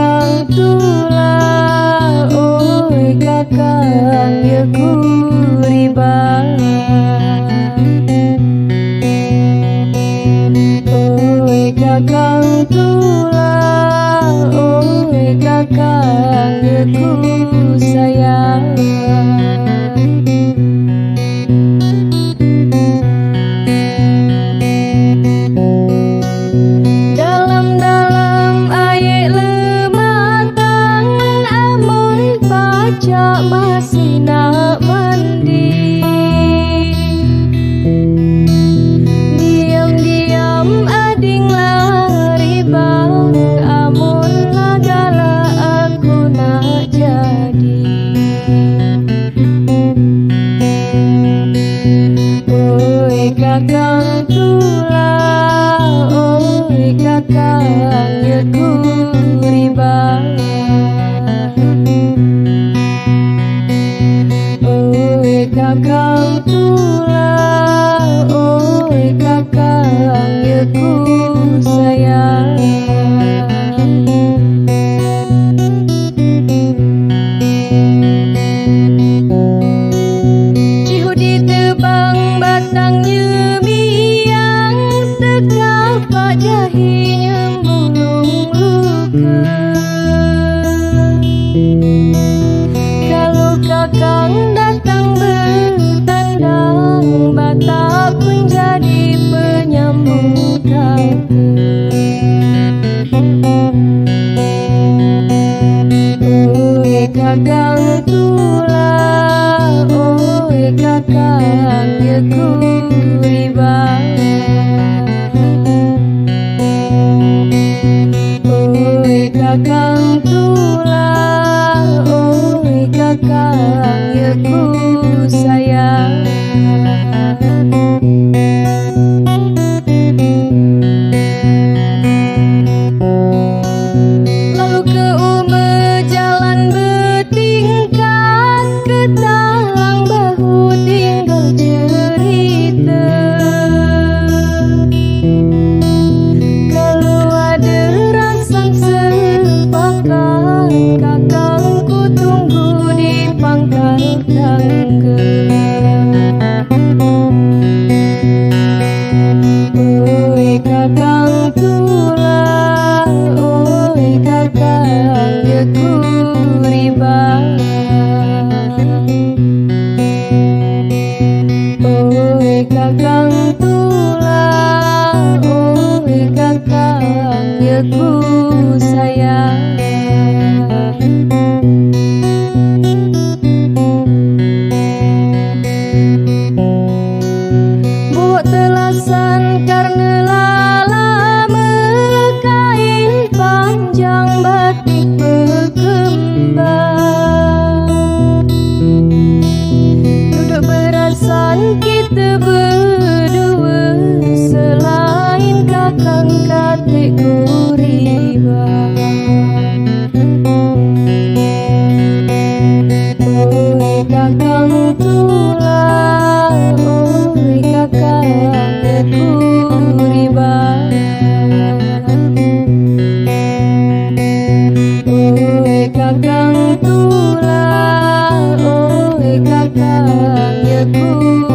Katulah oi kakang ya kuribala Oi kakang good. panggilku riba. Oh ika kang tulah, oh ika kang ya ku sayang. Liverpool.